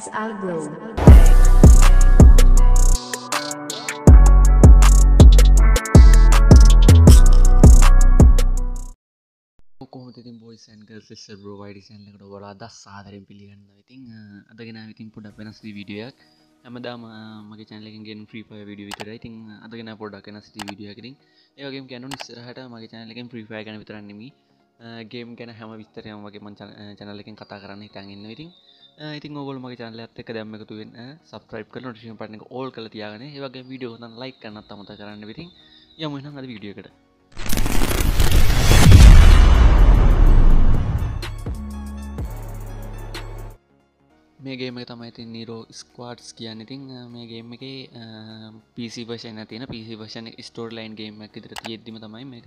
SR Globe. කොහොමද ඉතින් boys and girls ලෙස්සර් බ්‍රෝ වයිඩි channel එකට ඔයාලා අද සාදරයෙන් පිළිගන්නවා. ඉතින් අද ගෙනාව ඉතින් පොඩ්ඩක් වෙනස් වීඩියෝයක්. හැමදාම මගේ channel එකෙන් ගෙන free fire වීඩියෝ විතරයි. ඉතින් අද ගෙනාව පොඩ්ඩක් වෙනස් වීඩියෝ එකක්. ඉතින් ඒ වගේම කියන්න ඉස්සරහට මගේ channel එකෙන් free fire ගැන විතරක් නෙමෙයි ගේම් ගැන හැම විස්තරයම වගේ මං channel එකෙන් කතා කරන්න හිතන් ඉන්නවා. ඉතින් ඉතින් ඔයගොල්ලෝ මගේ channel එකත් එක්ක දැම්ම එකතු වෙන්න subscribe කරලා notification button එක all කරලා තියාගන්න. ඒ වගේම වීඩියෝ එක like කරන්නත් අමතක කරන්න. ඉතින් යමු එහෙනම් අද වීඩියෝ එකට. මේ ගේම එක තමයි ඉතින් නීරෝ ස්කවාඩ්ස් කියන්න ඉතින් මේ ගේම් එක පිසි වර්ෂන තියෙන පිසි වර්ෂන ස්ටෝර් ලයින් ගේම එක ඉදිර තියෙද්දිම තමයි මේක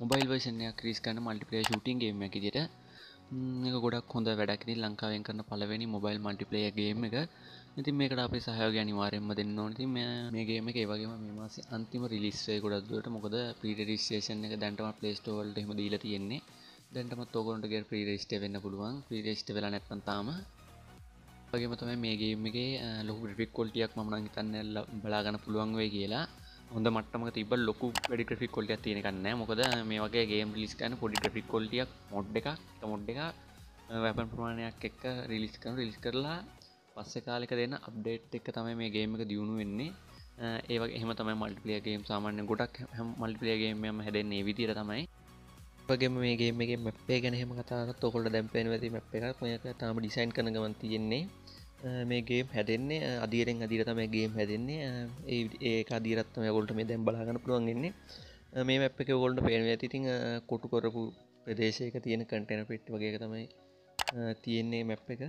මොබයිල් වර්ෂණයක් ක්‍රීස් කන්න මල්ටිපලේ ෂටින් ගේම එක දිට එක ගොඩක් හොඳ වැඩක්නි ලංකාවෙන් කරන පලවෙනි මොබයිල් මල්ටිපලේ ගේම එක. ඉතින් මේකට අපේ සහයෝග අනිවාරෙන්ම දෙන්න ඕනති මේ ගේම එක ඒවගේම මේ මාසේ අන්තිම රිලිස්වේ ගොඩක්දුවට මොකද ප්‍රීඩරිස්ේෂන් එක දැන්ටම පලේස්ටෝල්ට හෙම දීලා තියෙන්නේ. දැන්ටමත් ඕගොන්ට ගේ ප්‍රීරේෂ්ට වෙන්න පුළුවන්. ප්‍රීරේෂ්ට වෙලා නැත්නතාම වගේම තමයි මේ ගේමගේ ලොකු ග්‍රිෆික් කොල්ටියක් මන හිතන්න බලාගන්න පුළුවන් වේ කියලා. හොඳ මටම තිබ ලොකු වැඩි ්‍රික් කොල්ටියක් තියෙනකන්න මොකද මේ වගේ ගේම් ලිස් කන පොඩි ්‍රික් කොල්ටියක් මොඩ් එක මොඩ් එක වැපන් ප්‍රමාණයක් එක්ක රිලිස් කන රිලිස් කරලා පස්ස කාලෙක දෙන්න අප්ඩේට් එක තමයි මේ ගේම එක දියුණු වෙන්නේ. ඒවගේ එහම තමයි මල්ටිපලිය ගේම් සාමාන්‍ය ගොඩක් මල්ටිපලියගේම හැදෙන්නේ විදිර තමයි. වගේ මේගේ මේ මැපේ ගැන හෙම කතාත් තොකොට දැම්පෙන ඇති මැප් එකක්. මේක තාම ඩිසයින් කන ගමන් තියෙන්නේ. මේගේ හැදෙන්නේ අදිරෙන් අදිර තමයි ගේම් හැදෙන්නේ. ඒ අදිරත්ම ගොල්ට මේ දැම් බලාගන්න පුළුවන්ගන්නේ මේ මැප් එක ගොල්ට පේන ඇතිතින් කොටු කොරපු ප්‍රදේශයක තියෙන කටන පෙට් වගේ තමයි තියෙන්නේ මැප් එක.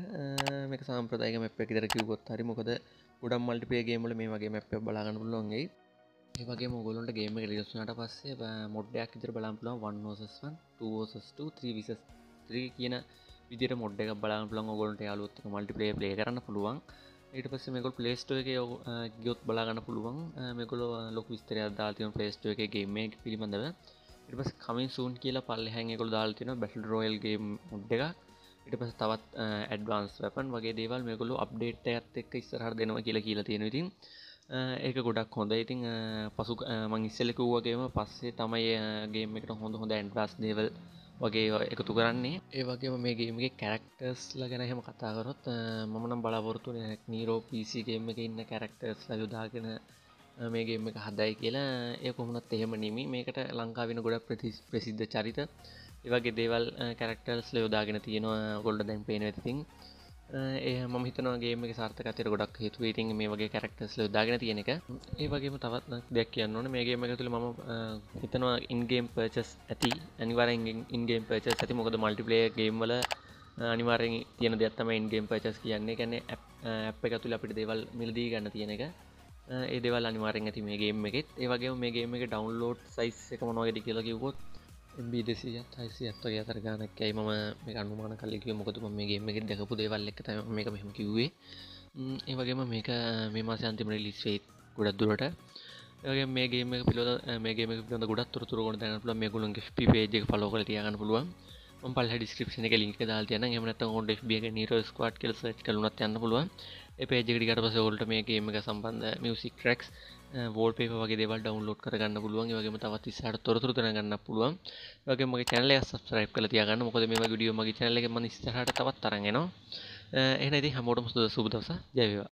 මේක සම්ප්‍රදායක මැප් එක දර කිව්ගොත් හරි. මොකද ගොඩම් මල්ටිපේ ගේමල මේ වගේ මැප් බලාගන්න පුළුවන්ගේ ඒවගේ මොගොලන්ට ගේම ලිස්සනට පස්සේ මොඩ්ඩයක් ඉදිර බලම්පුලන් වන්නෝසස්වන් ටෝසස්ට විසස් ත්‍රී කියන විදිර මොඩ් එක බලාන් පුලන් ගොලට යාලුත් මල්ටිපලේ පලේ කරන්න පුළුවන්. ඊට පස්ස මේකල් පලේස්ටෝ එක ගියොත් බලාගන්න පුළුවන්. මේකොල ලොක විස්තරය දාතින පලේස්ටෝ එක ගේම පිළිබඳව. ඉට පස් කමින් සූන් කියලා පල්ල හැඟකොල් දාල්තින බැටල් රෝයල්ගේ මොඩ් එක ඉට පස තවත් ඇඩවන්ස් වැපන් වගේ දේවල් මේකොලු අප්ඩේට් ඇත් එක් ඉස්සරහ දෙනවා කියලා කියලා තියෙන ඉතින්. ඒක ගොඩක් හොඳ ඉතිං පසු මං ඉස්සලෙක වූවගේම පස්සේ තමයි ගේම එකට හොඳ හොඳ ඇන්ඩ්‍රස් දේවල් වගේ එකතු කරන්නේ. ඒ වගේම මේ ගේමගේ කැරක්ටර්ස්ල ගැන හෙම කතාකරොත් මමනම් බලාපොරතු නීරෝ පිසිගේම එක ඉන්න කැරක්ටර්ස් ල යුදාගෙන මේගේම එක හදයි කියලා. ඒ කොහොමනත් එහෙම නිමි මේකට ලංකාවෙන ගොඩක් ප්‍රති ප්‍රසිද්ධ චරිත. ඒවගේ දේවල් කැරක්ටර්ස් ල යොදාගෙන තියෙනවා. ගොල්ඩ දැන් පේන ඇතිතින් ඒ ම හිතනගේම සාර්ථකතර ගොඩක් හේතු ඉතින් මේ වගේ කැරක්ටර්ස් දාගෙන තියෙන එක. ඒ වගේම තවත් දෙයක් කියන්න ඕන. මේගේම එක තුළ ම හිතනවා ඉන්ගේම් පර්චස් ඇති අනිවාරෙන් ඉන්ගේම් පර්චස් ඇති. මොකද මල්ටිපලේ ගේම්වල අනිවාරෙන් තියෙන දෙයක්ත්තම ඉන්ගේම් පර්චස් කියන්නේ. ගැන ඇප් එක තුළ අපිට දේවල් මිලදී ගන්න තියෙන එක. ඒ දෙවල් අනිවාරෙන් ඇති මේ ගේම් එකෙත්. ඒවගේ මේ ගේම එක ඩවන්ලෝඩ් සයිස් එක මොනවගෙඩි කියලකිවොත් එම්බි දෙසියත් හයිසි අත්වගේ අතර ගානක්කයි මම මේ අනුමාන කල්ලිකිව මොකතුම මේගේ මේක දැකපු දෙවල් එක තම මේක මෙහම කිව්වේ. ඒවගේම මේක මේ මාස අන්තිම ලිස්වේත් ගොඩක් දුරට. ඒගේ මේගේම පිලොද මේගේම පිලොද ගොඩත් තුරතුර ගොඩ දැන පුල මේ ගුලන් පේජ පලෝ කල තියගන්න පුළුවන්. පල් ඩිස්ක්‍රපෂන එක ලින්ක දාල් යන එමනත ඔොඩ බිය නිර ස්කවාට් කෙල සච් කලුනත් යන්න පුළුවන්. පේජගටිකට පස ඔොල්ට මේගේම එක සම්බන්ධ මියසික් ට්‍රක්ස් වෝල් පේ වගේ දෙවල් ඩවන්ලෝඩ් කරගන්න පුළුවන්. වගේම තවත් ඉස්සට තොරතුර ගන්න පුළුවන්. වගේ මගේ චැනල සස්්‍රයිප් කල තියගන්න. මොකද මේ විඩියෝ මගේ චැනල එක ම ස්හට තවත් තරගෙනවා එනති හැමෝටම සුද සුබදවස ජයවා